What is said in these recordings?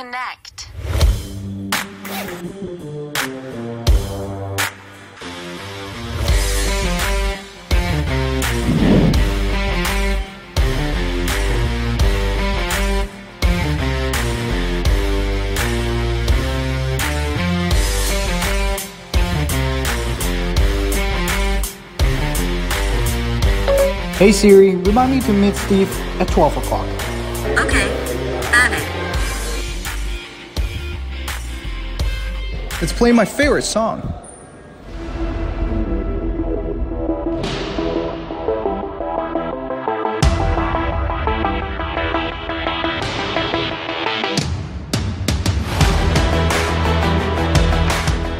Connect. Hey Siri, remind me to meet Steve at 12 o'clock. Let's play my favorite song.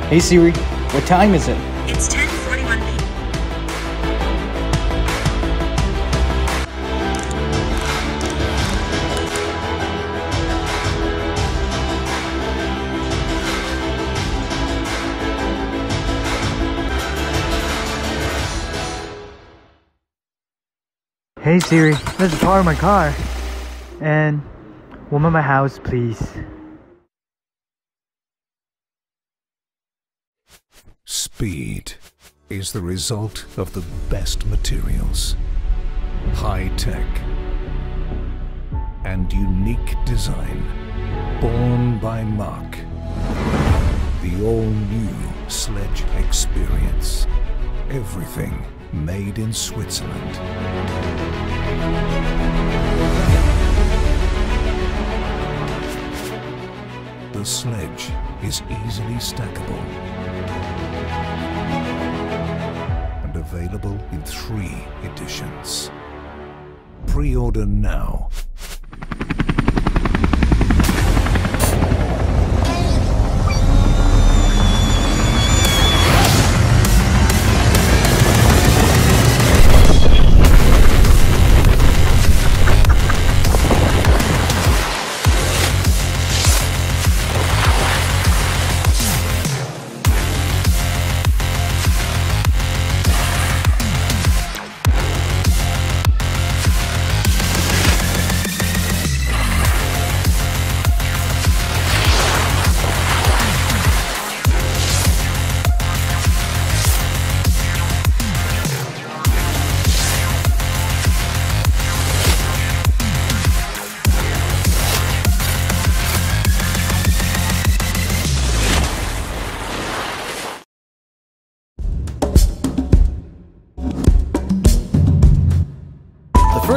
Hey Siri, what time is it? It's 10:41 Hey Siri, let's power my car. And warm up my house, please. Speed is the result of the best materials, high tech, and unique design. Born by Mach. The all new Sledge Experience. Everything made in Switzerland. The sledge is easily stackable and available in three editions. Pre-order now.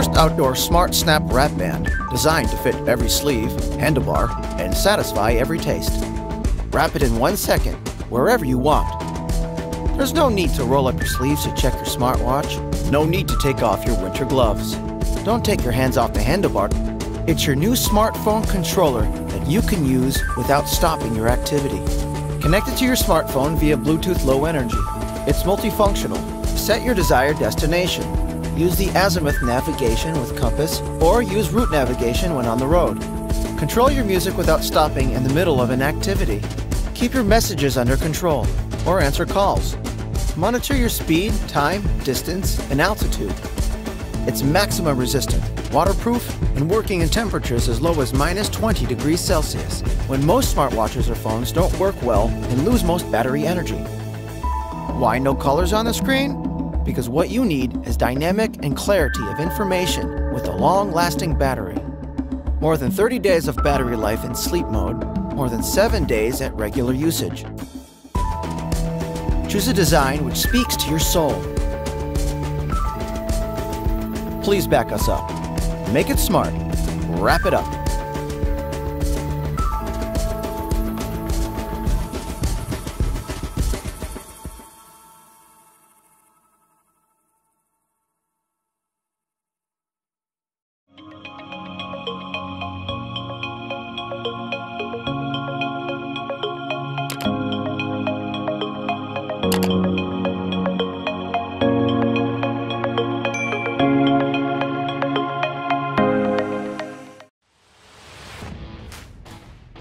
First outdoor smart snap wrap band designed to fit every sleeve, handlebar, and satisfy every taste. Wrap it in one second, wherever you want. There's no need to roll up your sleeves to check your smartwatch. No need to take off your winter gloves. Don't take your hands off the handlebar. It's your new smartphone controller that you can use without stopping your activity. Connect it to your smartphone via Bluetooth Low Energy. It's multifunctional. Set your desired destination. Use the azimuth navigation with compass or use route navigation when on the road. Control your music without stopping in the middle of an activity. Keep your messages under control or answer calls. Monitor your speed, time, distance, and altitude. It's maximum resistant, waterproof, and working in temperatures as low as minus 20 degrees Celsius, when most smartwatches or phones don't work well and lose most battery energy. Why no colors on the screen? Because what you need is dynamic and clarity of information with a long-lasting battery. More than 30 days of battery life in sleep mode, more than 7 days at regular usage. Choose a design which speaks to your soul. Please back us up. Make it smart. Wrap it up.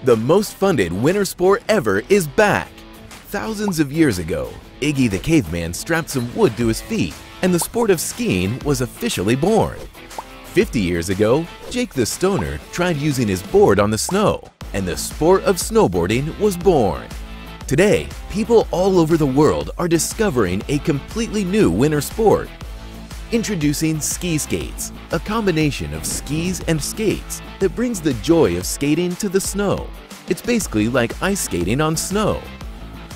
The most funded winter sport ever is back. Thousands of years ago, Iggy the caveman strapped some wood to his feet, and the sport of skiing was officially born. 50 years ago, Jake the stoner tried using his board on the snow, and the sport of snowboarding was born. Today, people all over the world are discovering a completely new winter sport. Introducing Ski Skates, a combination of skis and skates that brings the joy of skating to the snow. It's basically like ice skating on snow.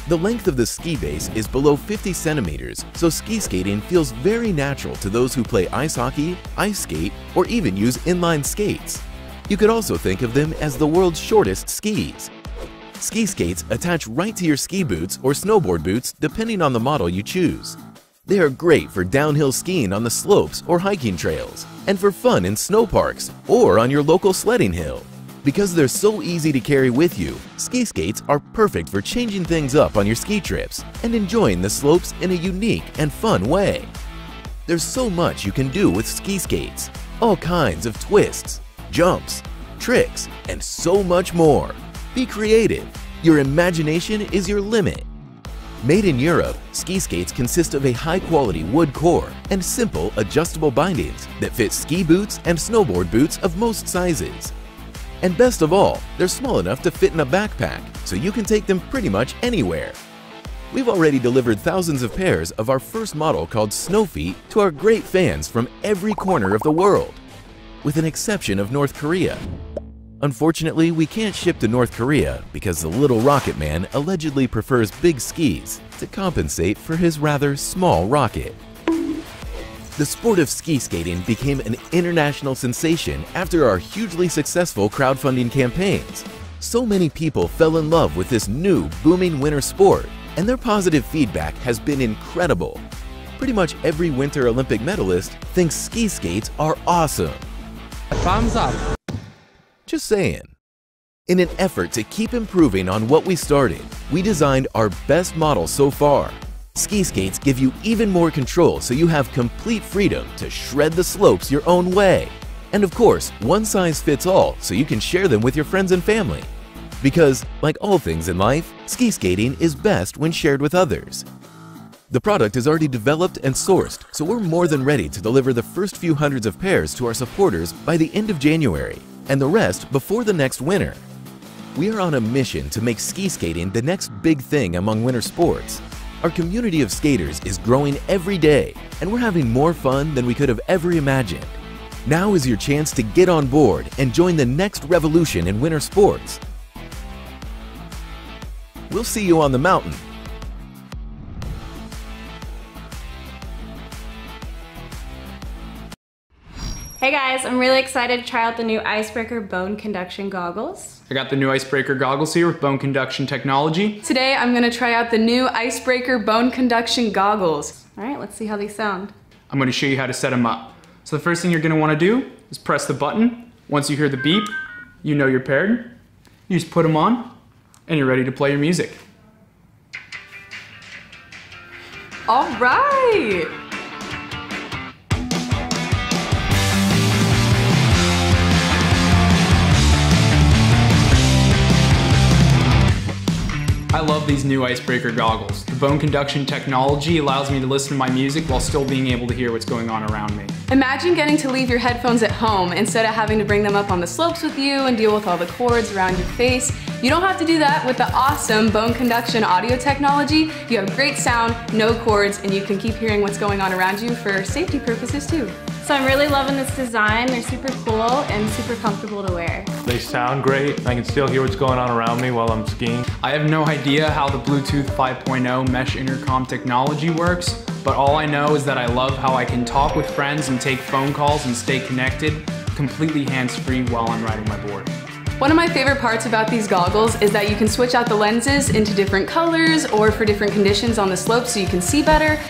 The length of the ski base is below 50 centimeters, so ski skating feels very natural to those who play ice hockey, ice skate, or even use inline skates. You could also think of them as the world's shortest skis. Ski skates attach right to your ski boots or snowboard boots depending on the model you choose. They are great for downhill skiing on the slopes or hiking trails, and for fun in snow parks or on your local sledding hill. Because they're so easy to carry with you, ski skates are perfect for changing things up on your ski trips and enjoying the slopes in a unique and fun way. There's so much you can do with ski skates, all kinds of twists, jumps, tricks, and so much more. Be creative. Your imagination is your limit. Made in Europe, ski skates consist of a high-quality wood core and simple adjustable bindings that fit ski boots and snowboard boots of most sizes. And best of all, they're small enough to fit in a backpack, so you can take them pretty much anywhere. We've already delivered thousands of pairs of our first model called Snowfeet to our great fans from every corner of the world, with an exception of North Korea. Unfortunately, we can't ship to North Korea because the little rocket man allegedly prefers big skis to compensate for his rather small rocket. The sport of ski skating became an international sensation after our hugely successful crowdfunding campaigns. So many people fell in love with this new, booming winter sport, and their positive feedback has been incredible. Pretty much every Winter Olympic medalist thinks ski skates are awesome. Thumbs up. Just saying. In an effort to keep improving on what we started, we designed our best model so far. Ski skates give you even more control so you have complete freedom to shred the slopes your own way. And of course, one size fits all so you can share them with your friends and family. Because, like all things in life, ski skating is best when shared with others. The product is already developed and sourced, so we're more than ready to deliver the first few hundreds of pairs to our supporters by the end of January, and the rest before the next winter. We are on a mission to make ski skating the next big thing among winter sports. Our community of skaters is growing every day, and we're having more fun than we could have ever imagined. Now is your chance to get on board and join the next revolution in winter sports. We'll see you on the mountain. Hey guys, I'm really excited to try out the new IceBRKR Bone Conduction Goggles. I got the new IceBRKR goggles here with bone conduction technology. Today I'm gonna try out the new IceBRKR Bone Conduction Goggles. All right, let's see how they sound. I'm gonna show you how to set them up. So the first thing you're gonna wanna do is press the button. Once you hear the beep, you know you're paired. You just put them on and you're ready to play your music. All right. Love these new IceBRKR goggles. The bone conduction technology allows me to listen to my music while still being able to hear what's going on around me. Imagine getting to leave your headphones at home instead of having to bring them up on the slopes with you and deal with all the cords around your face. You don't have to do that with the awesome bone conduction audio technology. You have great sound, no cords, and you can keep hearing what's going on around you for safety purposes too. So I'm really loving this design. They're super cool and super comfortable to wear. They sound great. I can still hear what's going on around me while I'm skiing. I have no idea how the Bluetooth 5.0 mesh intercom technology works, but all I know is that I love how I can talk with friends and take phone calls and stay connected completely hands-free while I'm riding my board. One of my favorite parts about these goggles is that you can switch out the lenses into different colors or for different conditions on the slope so you can see better.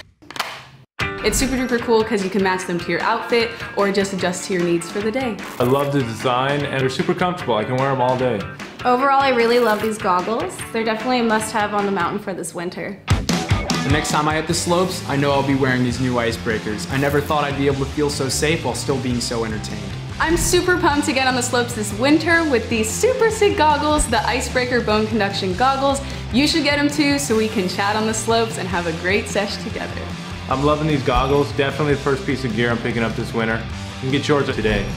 It's super duper cool because you can match them to your outfit or just adjust to your needs for the day. I love the design and they're super comfortable. I can wear them all day. Overall, I really love these goggles. They're definitely a must-have on the mountain for this winter. The next time I hit the slopes, I know I'll be wearing these new icebreakers. I never thought I'd be able to feel so safe while still being so entertained. I'm super pumped to get on the slopes this winter with these super sick goggles, the IceBRKR Bone Conduction Goggles. You should get them too so we can chat on the slopes and have a great sesh together. I'm loving these goggles. Definitely the first piece of gear I'm picking up this winter. You can get yours today.